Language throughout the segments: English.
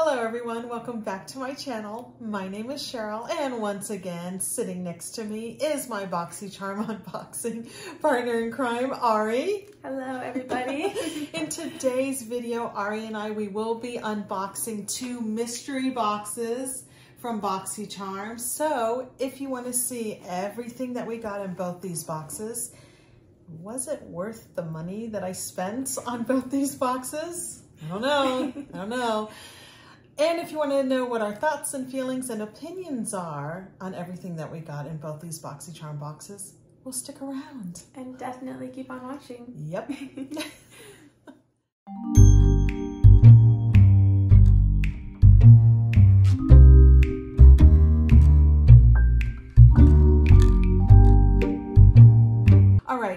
Hello everyone, welcome back to my channel. My name is Cheryl and once again sitting next to me is my BoxyCharm unboxing partner in crime, Ari. Hello everybody. in today's video, Ari and I, we will be unboxing two mystery boxes from BoxyCharm. So if you want to see everything that we got in both these boxes, was it worth the money that I spent on both these boxes? I don't know. I don't know. And if you want to know what our thoughts and feelings and opinions are on everything that we got in both these BoxyCharm boxes, we'll stick around. And definitely keep on watching. Yep.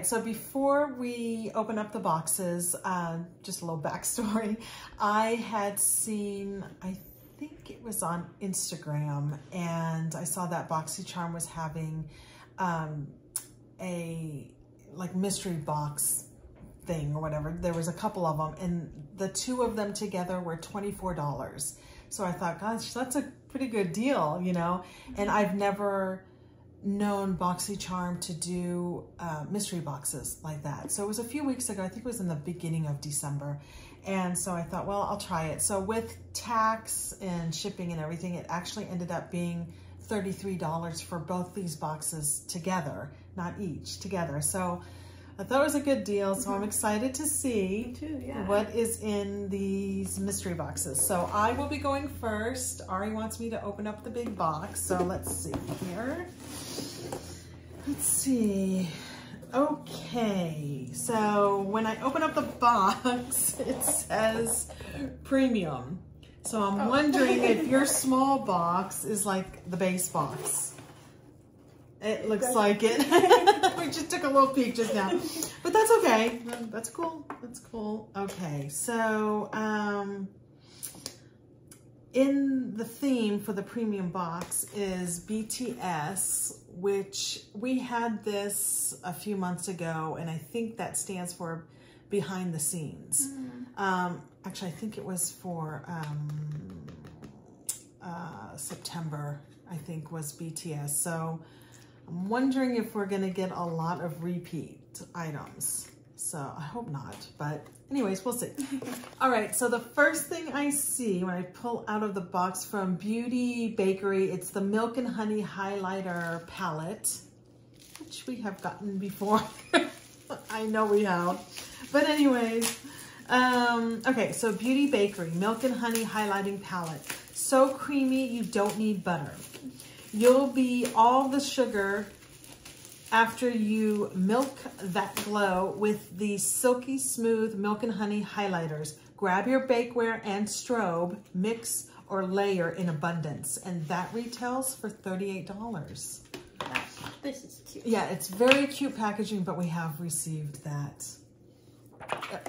right, so before we open up the boxes, uh, just a little backstory. I had seen, I think it was on Instagram, and I saw that BoxyCharm was having um, a like mystery box thing or whatever. There was a couple of them, and the two of them together were $24. So I thought, gosh, that's a pretty good deal, you know? And I've never known BoxyCharm to do uh, mystery boxes like that. So it was a few weeks ago, I think it was in the beginning of December. And so I thought, well, I'll try it. So with tax and shipping and everything, it actually ended up being $33 for both these boxes together, not each, together. So I thought it was a good deal, so I'm mm-hmm. excited to see too, yeah. what is in these mystery boxes. So I will be going first. Ari wants me to open up the big box, so let's see here. Let's see. Okay, so when I open up the box, it says premium. So I'm oh. wondering if your small box is like the base box. It looks like it. we just took a little peek just now. But that's okay. That's cool. That's cool. Okay, so um, in the theme for the premium box is BTS, which we had this a few months ago, and I think that stands for behind the scenes. Mm. Um, actually, I think it was for um, uh, September, I think was BTS. So I'm wondering if we're gonna get a lot of repeat items. So I hope not, but anyways, we'll see. All right, so the first thing I see when I pull out of the box from Beauty Bakery, it's the Milk and Honey Highlighter Palette, which we have gotten before. I know we have. But anyways, um, okay, so Beauty Bakery, Milk and Honey Highlighting Palette. So creamy, you don't need butter. You'll be all the sugar after you milk that glow with the Silky Smooth Milk and Honey Highlighters. Grab your bakeware and strobe, mix or layer in abundance. And that retails for $38. This is cute. Yeah, it's very cute packaging, but we have received that.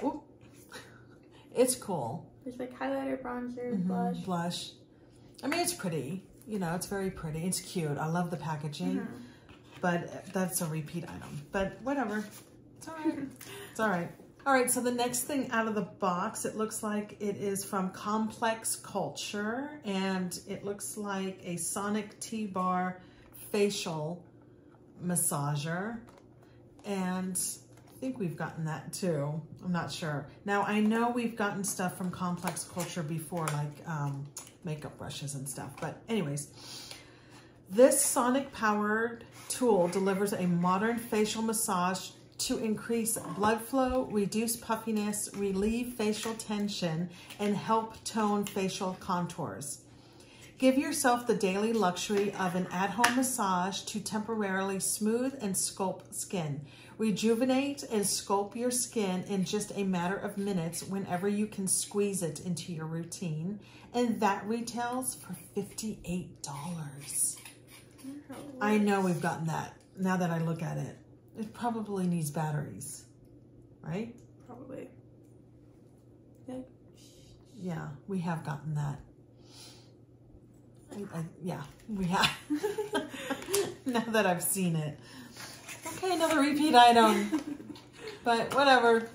Uh, it's cool. There's like highlighter, bronzer, mm -hmm, blush. Blush. I mean, it's pretty. You know, it's very pretty. It's cute. I love the packaging. Mm -hmm but that's a repeat item. But whatever, it's all right. it's all right. All right, so the next thing out of the box, it looks like it is from Complex Culture, and it looks like a Sonic T-Bar facial massager. And I think we've gotten that too. I'm not sure. Now, I know we've gotten stuff from Complex Culture before, like um, makeup brushes and stuff. But anyways, this sonic powered tool delivers a modern facial massage to increase blood flow, reduce puffiness, relieve facial tension, and help tone facial contours. Give yourself the daily luxury of an at-home massage to temporarily smooth and sculpt skin. Rejuvenate and sculpt your skin in just a matter of minutes whenever you can squeeze it into your routine. And that retails for $58. I know we've gotten that now that I look at it. It probably needs batteries, right? Probably. Yeah. Yeah, we have gotten that. I, I, yeah, we have. now that I've seen it. Okay, another repeat item. but whatever.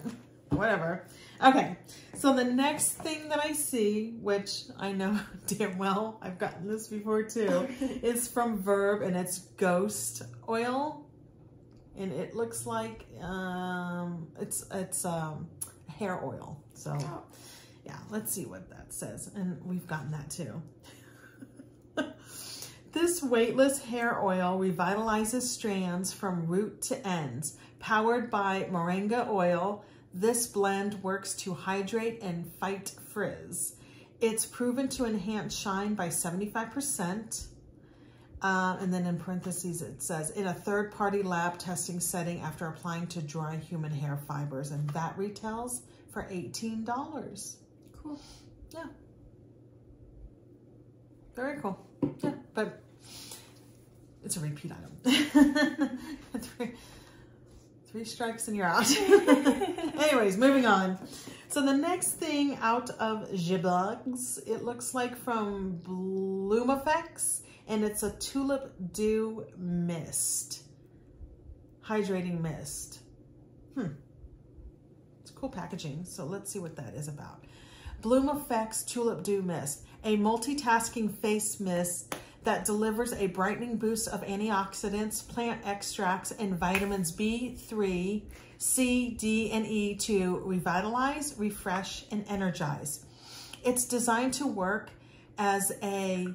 Whatever. Okay, So the next thing that I see, which I know damn well, I've gotten this before too, is from Verb and it's Ghost Oil. And it looks like um, it's it's um, hair oil. So Oh. yeah, let's see what that says. And we've gotten that too. This weightless hair oil revitalizes strands from root to ends. Powered by moringa oil, this blend works to hydrate and fight frizz. It's proven to enhance shine by 75%. Uh, and then in parentheses, it says, in a third-party lab testing setting after applying to dry human hair fibers. And that retails for $18. Cool. Yeah. Very cool. Yeah, but it's a repeat item. three, three strikes and you're out. Anyways, moving on. So the next thing out of Jibugs, it looks like from Bloom Effects, and it's a Tulip Dew Mist. Hydrating mist. Hmm. It's cool packaging, so let's see what that is about. Bloom Effects Tulip Dew Mist, a multitasking face mist that delivers a brightening boost of antioxidants, plant extracts, and vitamins B3, C, D, and E to revitalize, refresh, and energize. It's designed to work as a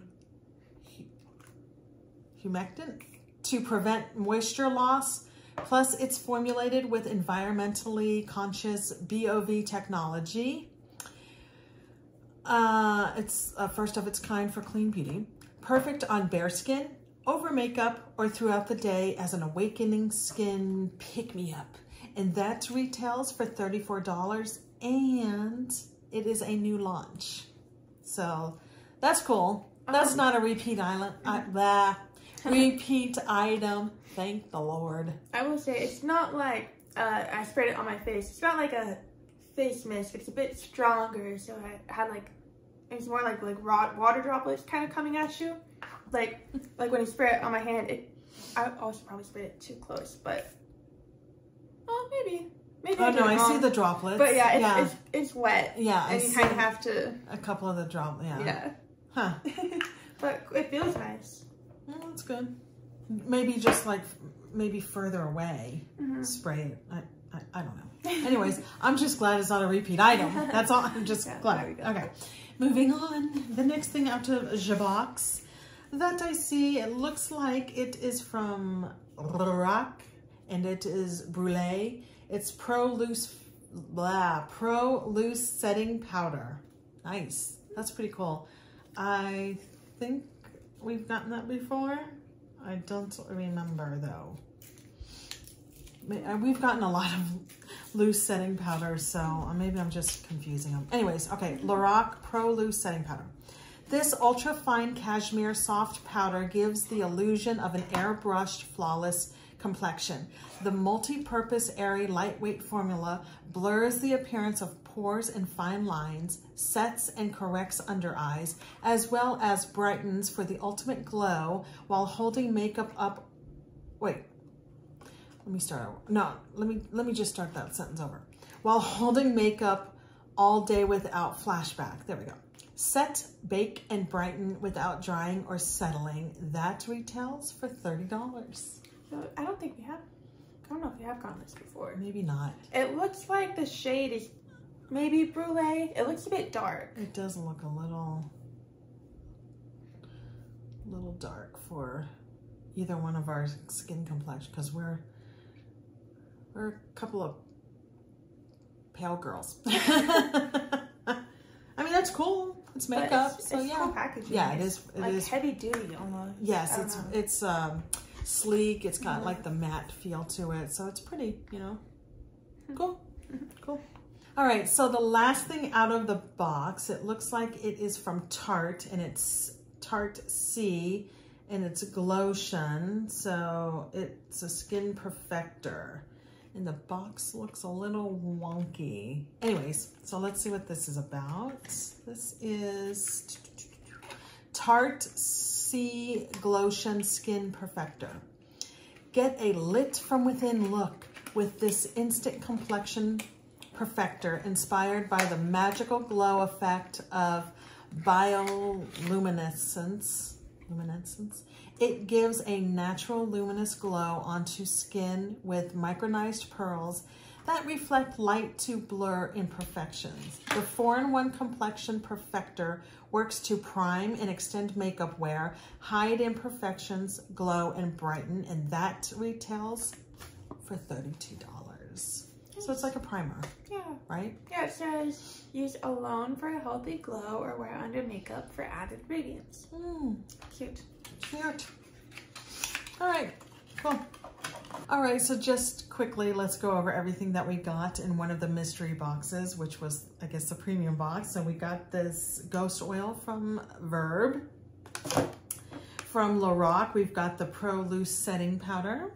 humectant to prevent moisture loss. Plus, it's formulated with environmentally conscious BOV technology. Uh, it's a first of its kind for clean beauty. Perfect on bare skin, over makeup, or throughout the day as an awakening skin pick-me-up. And that retails for $34 and it is a new launch. So that's cool. That's not a repeat island. I, blah. repeat item. Thank the Lord. I will say it's not like uh, I sprayed it on my face. It's not like a face mist. It's a bit stronger, so I had like it's more like like raw water droplets kind of coming at you. Like like when you spray it on my hand, it I also probably sprayed it too close, but oh maybe maybe. Oh did no, I see the droplets. But yeah, it's yeah, it's, it's wet, yeah. I you kind of have to a couple of the droplets. Yeah. yeah. Huh. but it feels nice. Well, that's good. Maybe just like maybe further away, Mhm. spray it. I, I, I don't know. Anyways, I'm just glad it's not a repeat item. That's all. I'm just Yeah, glad. Okay. Moving on. The next thing out of Jabox that I see, it looks like it is from Lorac and it is Brûlée. It's Pro Loose blah Pro Loose Setting Powder. Nice. That's pretty cool. I think we've gotten that before. I don't remember though. Uh, We've gotten a lot of loose setting powder, so uh, maybe I'm just confusing them. Anyways, okay, Lorac Pro Loose Setting Powder. This ultra fine cashmere soft powder gives the illusion of an airbrushed, flawless complexion. The multi-purpose, airy, lightweight formula blurs the appearance of pores and fine lines, sets and corrects under eyes, as well as brightens for the ultimate glow while holding makeup up. Wait, let me start over. No, let me let me just start that sentence over. While holding makeup all day without flashback. There we go. Set, bake, and brighten without drying or settling. That retails for $30. So I don't think we have. I don't know if we have gotten this before. Maybe not. It looks like the shade is maybe brulee. It looks a bit dark. It does look a little little dark for either one of our skin complexion because we're we're a couple of pale girls. I mean that's cool. It's makeup, it's, so it's yeah. cool packaging. Yeah, it It's, it like is- heavy duty almost. Yes, it's know. it's um sleek. It's got Mhm. like the matte feel to it, so it's pretty. You know, Hmm. cool, cool. All right, so the last thing out of the box, it looks like it is from Tarte, and it's Tarte C, and it's a Glotion. So it's a skin perfector, and the box looks a little wonky. Anyways, so let's see what this is about. This is Tarte C Glotion Skin Perfector. Get a lit from within look with this instant complexion Perfector, inspired by the magical glow effect of bioluminescence. Luminescence. It gives a natural luminous glow onto skin with micronized pearls that reflect light to blur imperfections. The 4-in-1 Complexion Perfector works to prime and extend makeup wear, hide imperfections, glow, and brighten, and that retails for $32. So it's like a primer, Yeah. Right? Yeah, it says use alone for a healthy glow or wear under makeup for added radiance. Mm, Cute. cute. All right, cool. All right, so just quickly, let's go over everything that we got in one of the mystery boxes, which was, I guess, the premium box. So we got this ghost oil from Verb. From Lorac, we've got the Pro Loose Setting Powder.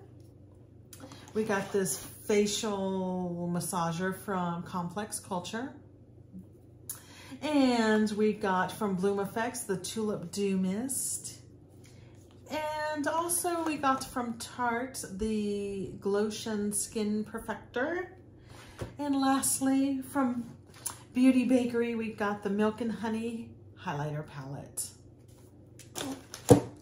We got this facial massager from Complex Culture. And we got from Bloom Effects the Tulip Dew Mist. And also we got from Tarte the Glotion Skin Perfector. And lastly, from Beauty Bakery, we got the Milk and Honey Highlighter Palette.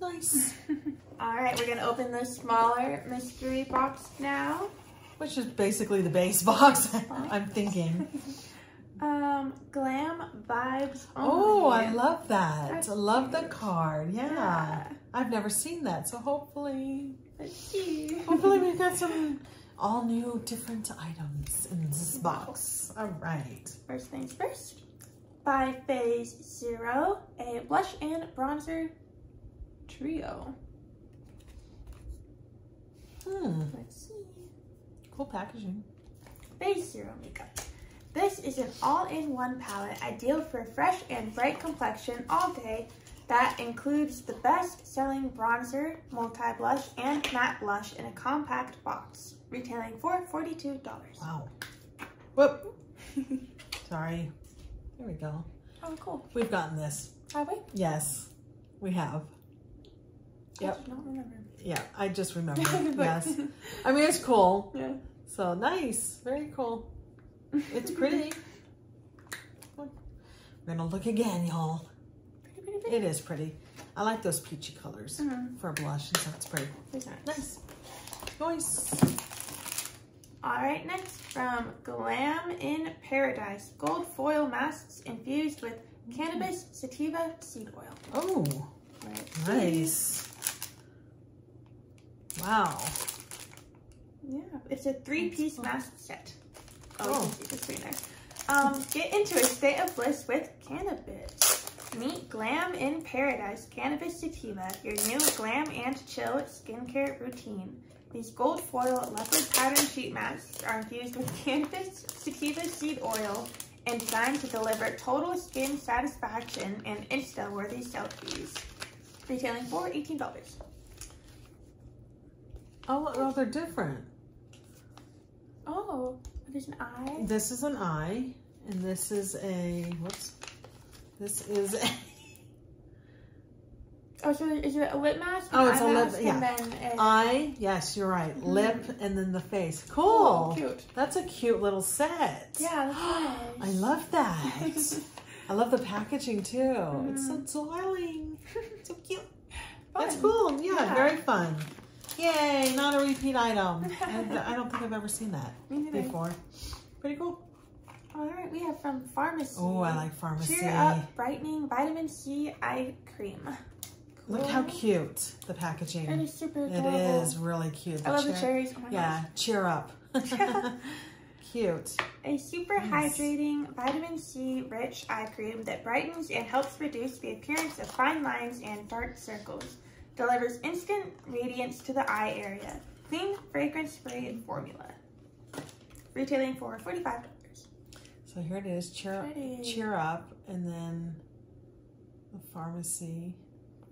Nice. All right, we're gonna open the smaller mystery box now. Which is basically the base box, I'm thinking. Um, glam vibes. Oh. I love that. That's I love the card. Yeah. Yeah. I've never seen that, so hopefully, hopefully we've got some all new different items in this box. All right. First things first. By Phase Zero, a blush and bronzer trio. Hmm. Let's see. Cool packaging. Phase Zero makeup. This is an all-in-one palette ideal for a fresh and bright complexion all day that includes the best-selling bronzer, multi-blush, and matte blush in a compact box, retailing for $42. Wow. Whoop. Sorry. There we go. Oh, cool. We've gotten this. Have we? Yes, we have. I Yep. do not remember. Yeah, I just remember. Yes. I mean, it's cool. Yeah. So nice. Very cool. It's pretty. We're gonna look again, y'all. pretty, pretty, pretty. It is pretty. I like those peachy colors Mhm. for a blush, and so it's pretty. It's nice. Nice. All right, next from Glam in Paradise, gold foil masks infused with cannabis sativa seed oil. Oh, Let's nice. Wow. Yeah, it's a three-piece mask set. Oh. Oh, you can see this pretty nice. Um, get into a state of bliss with cannabis. Meet Glam in Paradise Cannabis Sativa, your new glam and chill skincare routine. These gold foil leopard pattern sheet masks are infused with cannabis sativa seed oil and designed to deliver total skin satisfaction and Insta-worthy selfies. Retailing for $18. Oh, well, they're different. Oh, there's an eye. This is an eye, and this is a, whoops. This is a, Oh, so is it a lip mask? Oh, it's a lip- yeah. And then a, eye. Yes, you're right. Mhm. Lip, and then the face. Oh, Cool. cute. That's a cute little set. Yeah, that's I love that. I love the packaging too. It's so Mm-hmm. darling. So cute. That's cool. Yeah, Yeah. very fun. Yay, not a repeat item. And I don't think I've ever seen that before. Pretty cool. All right, we have from Pharmacy. Oh, I like pharmacy. Cheer Up Brightening Vitamin C Eye Cream. Look how cute the packaging. It is super adorable. is really cute. I love the cherries. Oh Yeah, cheer up. cute. A super Nice. hydrating vitamin C rich eye cream that brightens and helps reduce the appearance of fine lines and dark circles. Delivers instant radiance to the eye area. Clean, fragrance free formula. Retailing for $45. So here it is. Cheer. Pretty. Cheer up, and then the pharmacy.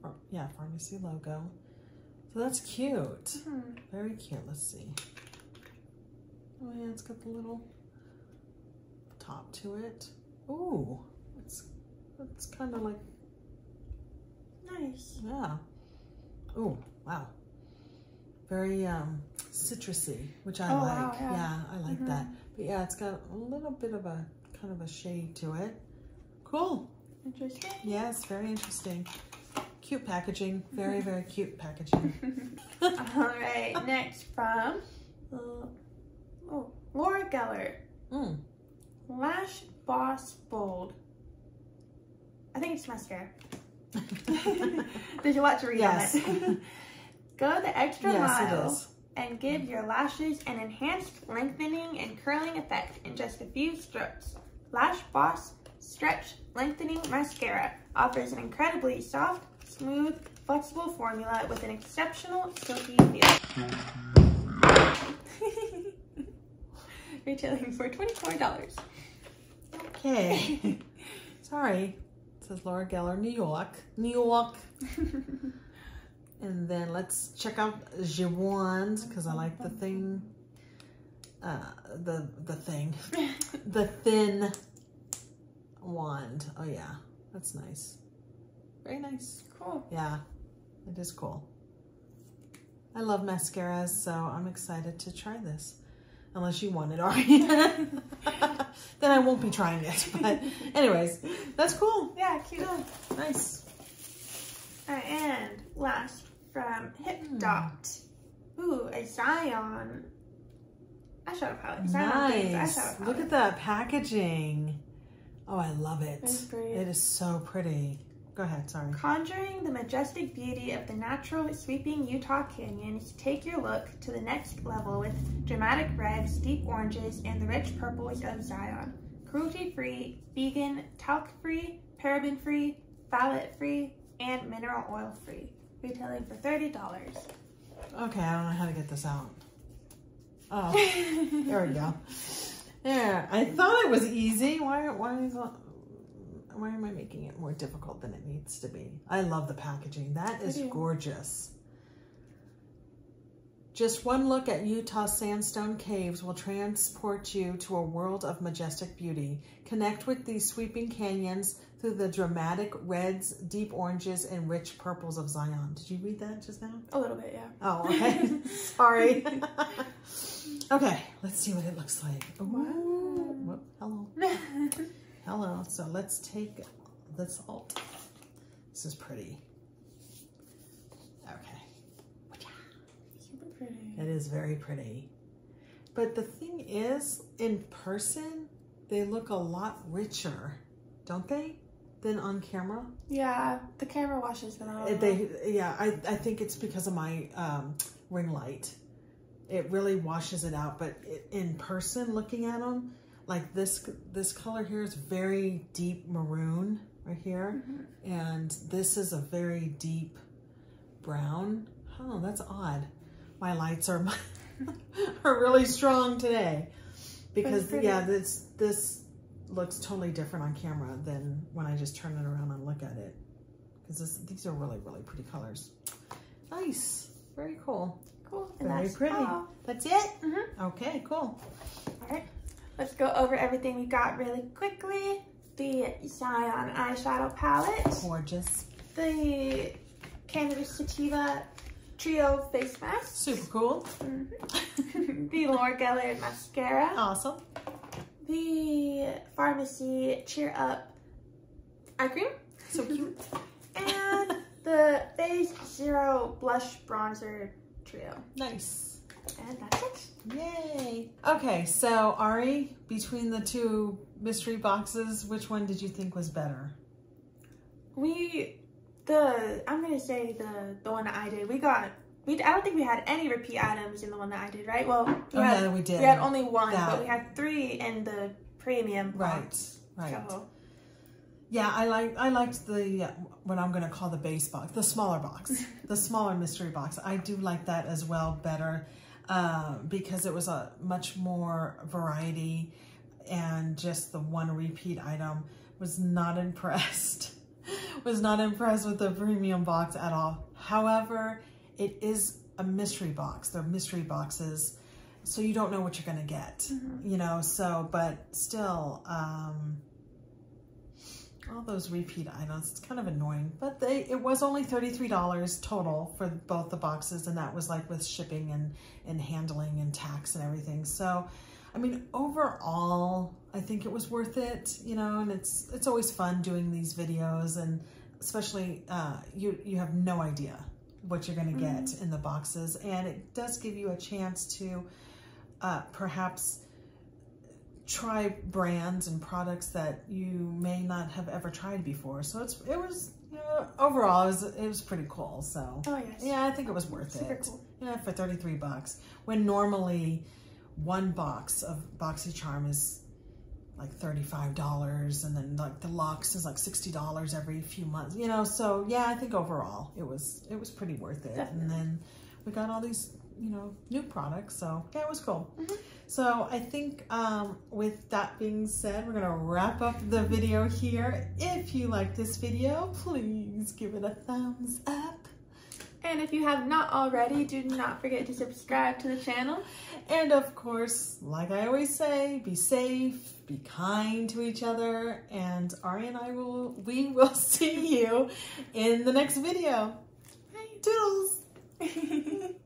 or- Yeah, pharmacy logo. So that's cute. Hmm. Very cute. Let's see. Oh yeah, it's got the little top to it. Ooh, it's it's kind of like Nice. yeah. Ooh, wow. Very um citrusy, which I Oh, like. wow, yeah. I like Mhm. that. But yeah, it's got a little bit of a kind of a shade to it. Cool. Interesting. Yes, very interesting. Cute packaging. Very, very cute packaging. All right, next from uh, oh, Laura Geller, Mm. Lash Boss Bold. I think it's mascara. There's you watch to read Yes. Go the extra yes, mile and give your lashes an enhanced lengthening and curling effect in just a few strokes. Lash Boss Stretch Lengthening Mascara offers an incredibly soft, smooth, flexible formula with an exceptional silky feel. Retailing for $24. Okay. Sorry. It says Laura Geller, New York. New York. And then let's check out Giwand because I like the thing. Uh, the the thing, the thin wand. Oh yeah, that's nice. Very nice. Cool. Yeah, it is cool. I love mascaras, so I'm excited to try this. Unless you want it, Ari. then I won't be trying it. But anyways, that's cool. Yeah, cute. Yeah, nice. And last from Hip hmm. Dot. Ooh, a Zion eyeshadow palette. Zion Nice. eyeshadow palette. Look at that packaging. Oh, I love it. It is so pretty. Go ahead, sorry. Conjuring the majestic beauty of the natural sweeping Utah canyons, take your look to the next level with dramatic reds, deep oranges, and the rich purples of Zion. Cruelty-free, vegan, talc-free, paraben-free, phthalate-free, and mineral oil-free. Retailing for $30. Okay, I don't know how to get this out. Oh, there we go. Yeah, I thought it was easy. Why? Why is it, Why am I making it more difficult than it needs to be? I love the packaging. That is gorgeous. Just one look at Utah sandstone caves will transport you to a world of majestic beauty. Connect with these sweeping canyons through the dramatic reds, deep oranges, and rich purples of Zion. Did you read that just now? A little bit, yeah. Oh, okay. Sorry. okay, let's see what it looks like. Ooh, whoop, hello. Hello. So let's take the salt. This is pretty. Okay. Super pretty. It is very pretty. But the thing is, in person, they look a lot richer, don't they? Than on camera. Yeah, the camera washes them out. They, yeah, I, I think it's because of my um, ring light. It really washes it out, but it, in person, looking at them, like this, this color here is very deep maroon right here, and this is a very deep brown. Oh, that's odd. My lights are are really strong today because yeah, this this looks totally different on camera than when I just turn it around and look at it because these are really, really pretty colors. Nice. Very cool. cool. And Very that's pretty. That's it? Mhm. Okay, cool. All right, let's go over everything we got really quickly. The Zion eyeshadow palette, Gorgeous. the Cannabis Sativa Trio face mask, Super cool. mhm. the Laura Geller mascara, Awesome. the Pharmacy Cheer Up eye cream, So cute. and the Phase Zero Blush Bronzer Trio. nice. And that's it. Yay. Okay, so Ari, between the two mystery boxes, which one did you think was better? We, the, I'm gonna say the the one that I did. We got, we I don't think we had any repeat items in the one that I did, right? Well, we Oh, had, yeah, we did. we had only one, That. but we had three in the premium Right, box. right. So, Yeah, I like I liked the what I'm gonna call the base box, the smaller box, the smaller mystery box. I do like that as well better uh, because it was a much more variety, and just the one repeat item was not impressed. was not impressed with the premium box at all. However, it is a mystery box. They're mystery boxes, so you don't know what you're gonna get. You know, so but still. um all those repeat items it's kind of annoying but they it was only $33 total for both the boxes and that was like with shipping and and handling and tax and everything so I mean, overall, I think it was worth it, you know, and it's it's always fun doing these videos and especially uh, you, you have no idea what you're going to get mm-hmm. in the boxes. And it does give you a chance to uh, perhaps try brands and products that you may not have ever tried before. So it's it was you know, overall it was it was pretty cool. So oh yes, yeah, I think it was worth Super it. Cool. Yeah, for thirty three bucks when normally one box of BoxyCharm is like $35 and then like the Luxe is like $60 every few months, you know? So yeah, I think overall it was, it was pretty worth it. Definitely. And then we got all these, you know, new products. So yeah, it was cool. Mm -hmm. So I think um, with that being said, we're going to wrap up the video here. If you like this video, please give it a thumbs up. And if you have not already, do not forget to subscribe to the channel. And of course, like I always say, be safe, be kind to each other, and Ari and I will, we will see you in the next video. Bye. Toodles!